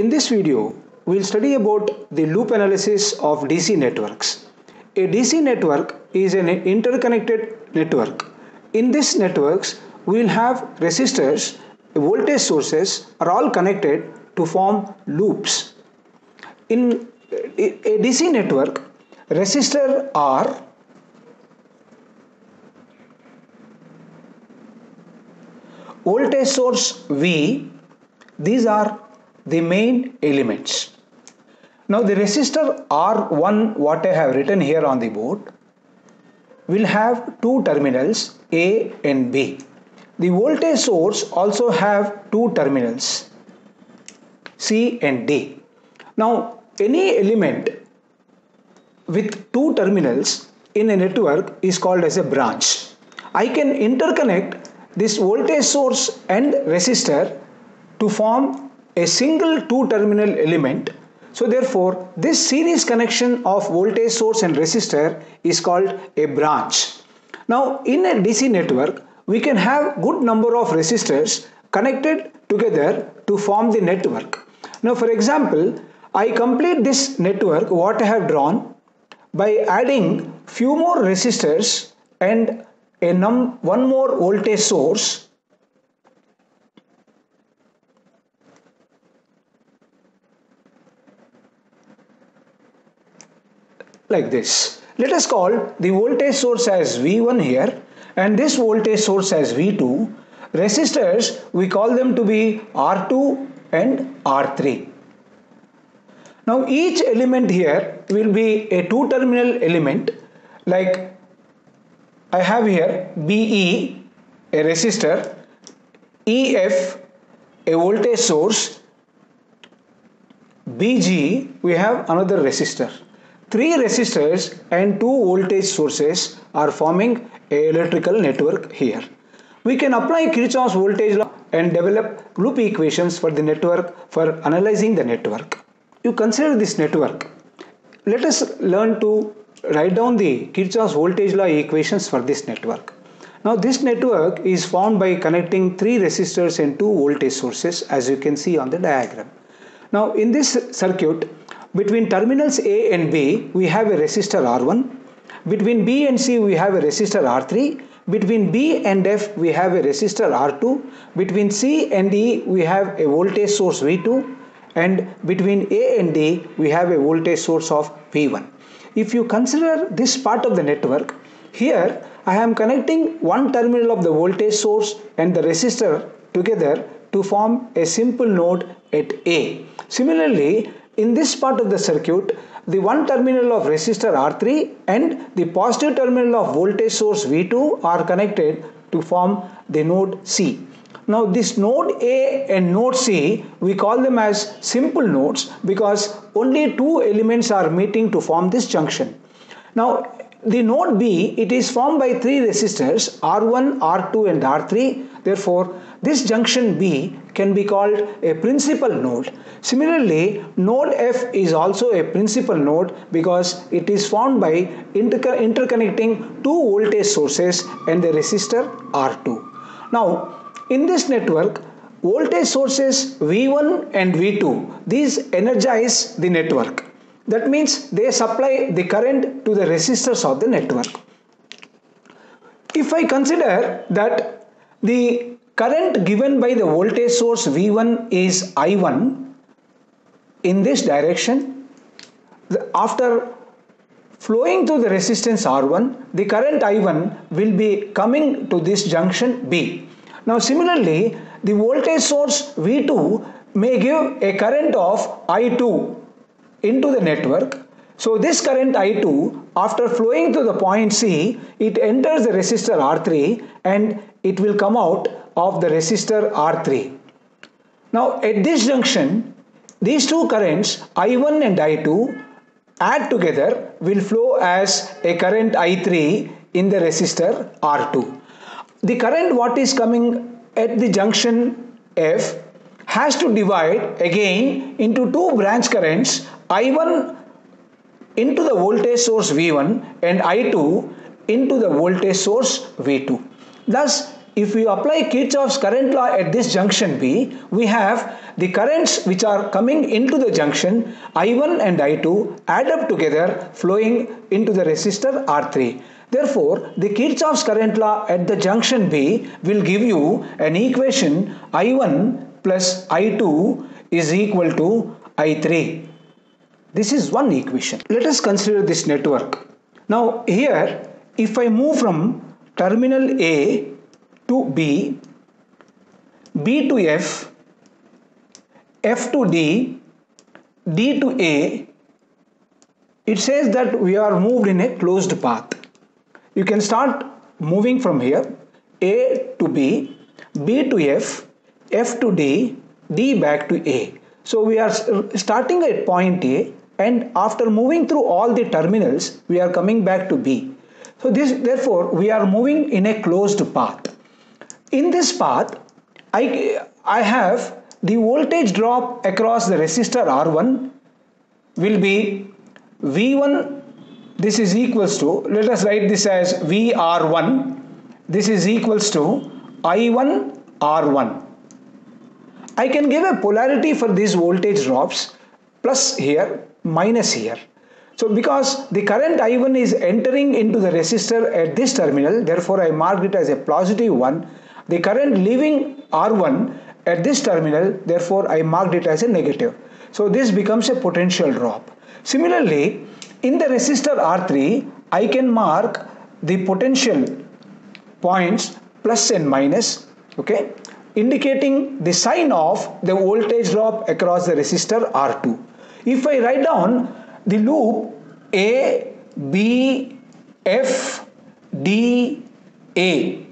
In this video, we'll study about the loop analysis of DC networks. A DC network is an interconnected network. In these networks, we'll have resistors, voltage sources are all connected to form loops. In a DC network, resistor R voltage source V these are the main elements. Now the resistor R1 what I have written here on the board will have two terminals A and B. The voltage source also have two terminals C and D. Now any element with two terminals in a network is called as a branch. I can interconnect this voltage source and resistor to form a single two terminal element. So therefore this series connection of voltage source and resistor is called a branch. Now in a DC network we can have good number of resistors connected together to form the network. Now for example I complete this network what I have drawn by adding few more resistors and a num one more voltage source like this. Let us call the voltage source as V1 here and this voltage source as V2. Resistors we call them to be R2 and R3. Now each element here will be a two terminal element like I have here BE a resistor, EF a voltage source, BG we have another resistor. Three resistors and two voltage sources are forming a electrical network here. We can apply Kirchhoff's voltage law and develop loop equations for the network for analyzing the network. You consider this network. Let us learn to write down the Kirchhoff's voltage law equations for this network. Now this network is formed by connecting three resistors and two voltage sources as you can see on the diagram. Now in this circuit between terminals A and B we have a resistor R1. Between B and C we have a resistor R3. Between B and F we have a resistor R2. Between C and E we have a voltage source V2 and between A and D we have a voltage source of V1. If you consider this part of the network, here I am connecting one terminal of the voltage source and the resistor together to form a simple node at A. Similarly, in this part of the circuit, the one terminal of resistor R3 and the positive terminal of voltage source V2 are connected to form the node C. Now this node A and node C we call them as simple nodes because only two elements are meeting to form this junction. Now the node B it is formed by three resistors R1, R2 and R3 therefore this junction B can be called a principal node. Similarly node F is also a principal node because it is formed by inter interconnecting two voltage sources and the resistor R2. Now in this network, voltage sources V1 and V2, these energize the network. That means they supply the current to the resistors of the network. If I consider that the current given by the voltage source V1 is I1 in this direction, after flowing through the resistance R1, the current I1 will be coming to this junction B now similarly, the voltage source V2 may give a current of I2 into the network. So this current I2 after flowing to the point C, it enters the resistor R3 and it will come out of the resistor R3. Now at this junction, these two currents I1 and I2 add together will flow as a current I3 in the resistor R2 the current what is coming at the junction F has to divide again into two branch currents I1 into the voltage source V1 and I2 into the voltage source V2. Thus if we apply Kirchhoff's current law at this junction B, we have the currents which are coming into the junction I1 and I2 add up together flowing into the resistor R3. Therefore, the Kirchhoff's current law at the junction B will give you an equation I1 plus I2 is equal to I3. This is one equation. Let us consider this network. Now here, if I move from terminal A to B, B to F, F to D, D to A, it says that we are moved in a closed path. You can start moving from here, A to B, B to F, F to D, D back to A. So we are starting at point A and after moving through all the terminals, we are coming back to B. So this therefore we are moving in a closed path. In this path, I, I have the voltage drop across the resistor R1 will be V1 this is equals to let us write this as VR1 this is equals to I1 R1 I can give a polarity for these voltage drops plus here minus here. So because the current I1 is entering into the resistor at this terminal, therefore I marked it as a positive one. The current leaving R1 at this terminal, therefore I marked it as a negative. So this becomes a potential drop. Similarly, in the resistor R3, I can mark the potential points plus and minus, okay, indicating the sign of the voltage drop across the resistor R2. If I write down the loop A, B, F, D, A.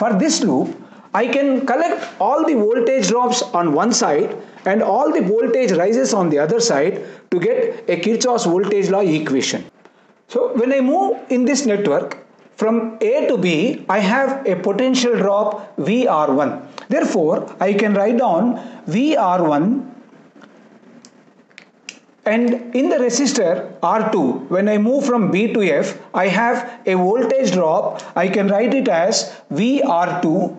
For this loop, I can collect all the voltage drops on one side and all the voltage rises on the other side to get a Kirchhoff's voltage law equation. So when I move in this network from A to B, I have a potential drop VR1. Therefore, I can write down VR1 and in the resistor R2 when I move from B to F I have a voltage drop. I can write it as VR2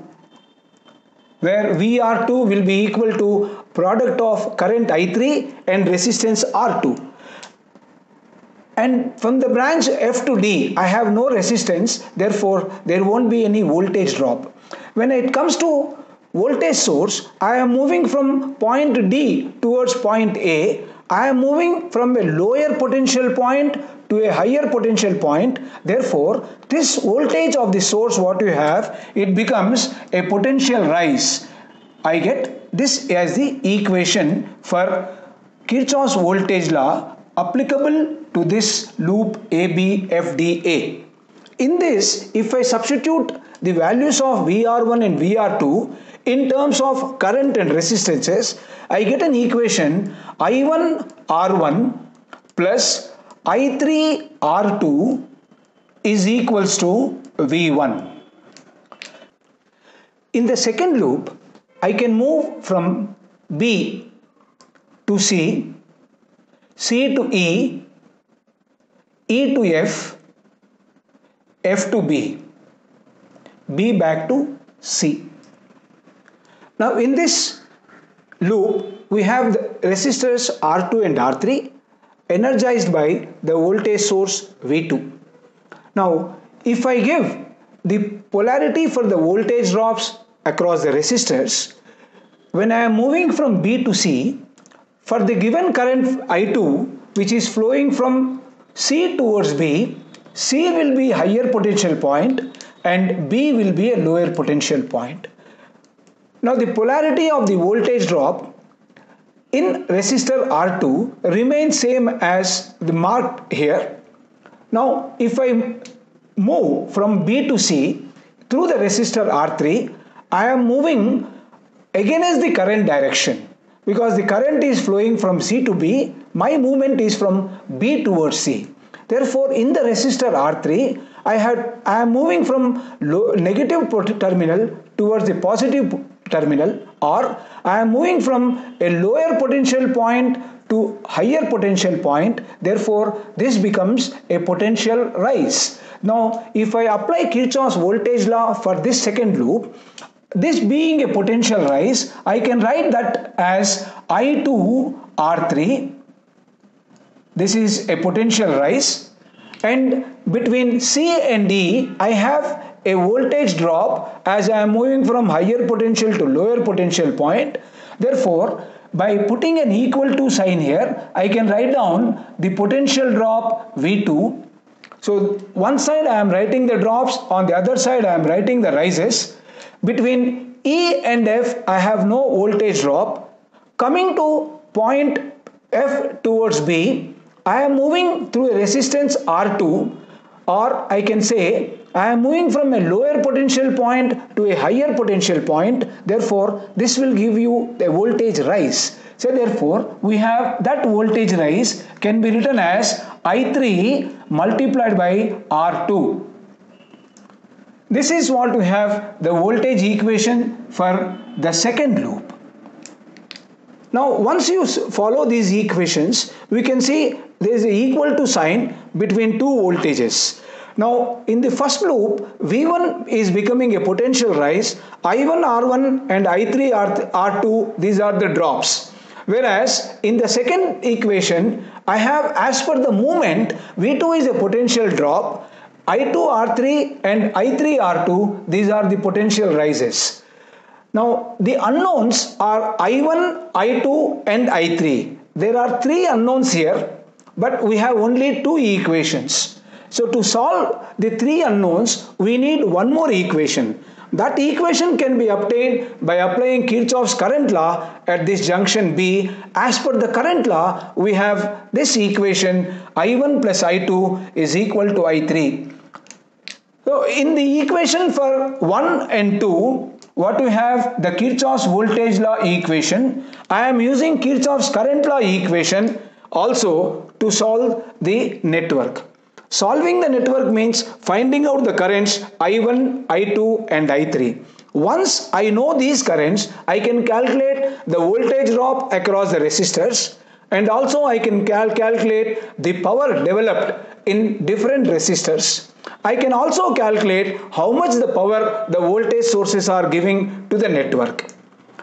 where VR2 will be equal to product of current I3 and resistance R2 and from the branch F to D I have no resistance. Therefore there won't be any voltage drop. When it comes to voltage source I am moving from point D towards point A I am moving from a lower potential point to a higher potential point. Therefore, this voltage of the source what you have, it becomes a potential rise. I get this as the equation for Kirchhoff's voltage law applicable to this loop ABFDA. In this, if I substitute the values of VR1 and VR2, in terms of current and resistances, I get an equation I1 R1 plus I3 R2 is equals to V1. In the second loop, I can move from B to C, C to E, E to F, F to B, B back to C. Now in this loop we have resistors R2 and R3 energized by the voltage source V2. Now if I give the polarity for the voltage drops across the resistors when I am moving from B to C for the given current I2 which is flowing from C towards B C will be higher potential point and B will be a lower potential point. Now the polarity of the voltage drop in resistor R2 remains same as the marked here. Now if I move from B to C through the resistor R3, I am moving against the current direction because the current is flowing from C to B, my movement is from B towards C. Therefore, in the resistor R3, I had I am moving from low, negative terminal towards the positive terminal or I am moving from a lower potential point to higher potential point therefore this becomes a potential rise. Now if I apply Kirchhoff's voltage law for this second loop this being a potential rise I can write that as I2 R3 this is a potential rise and between C and D I have a voltage drop as I am moving from higher potential to lower potential point. Therefore by putting an equal to sign here I can write down the potential drop V2 so one side I am writing the drops on the other side I am writing the rises. Between E and F I have no voltage drop. Coming to point F towards B I am moving through a resistance R2 or I can say I am moving from a lower potential point to a higher potential point. Therefore this will give you a voltage rise. So therefore we have that voltage rise can be written as I3 multiplied by R2 this is what we have the voltage equation for the second loop. Now once you follow these equations we can see there is equal to sign between two voltages. Now in the first loop V1 is becoming a potential rise I1 R1 and I3 R2 these are the drops whereas in the second equation I have as per the movement V2 is a potential drop I2 R3 and I3 R2 these are the potential rises now the unknowns are I1, I2 and I3. There are three unknowns here but we have only two equations. So to solve the three unknowns we need one more equation. That equation can be obtained by applying Kirchhoff's current law at this junction B. As per the current law we have this equation I1 plus I2 is equal to I3. So in the equation for 1 and 2 what we have the Kirchhoff's voltage law equation. I am using Kirchhoff's current law equation also to solve the network. Solving the network means finding out the currents I1, I2 and I3. Once I know these currents, I can calculate the voltage drop across the resistors and also I can cal calculate the power developed in different resistors. I can also calculate how much the power the voltage sources are giving to the network.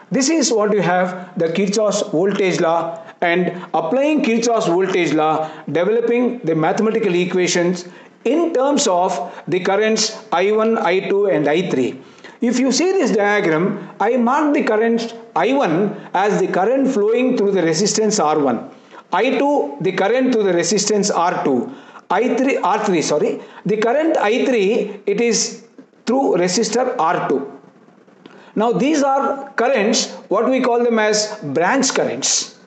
This is what you have the Kirchhoff's voltage law and applying Kirchhoff's voltage law developing the mathematical equations in terms of the currents I1, I2 and I3. If you see this diagram, I mark the current I1 as the current flowing through the resistance R1, I2 the current through the resistance R2, I3 R3 sorry. The current I3 it is through resistor R2 now these are currents what we call them as branch currents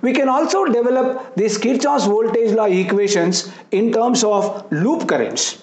we can also develop these Kirchhoff's voltage law equations in terms of loop currents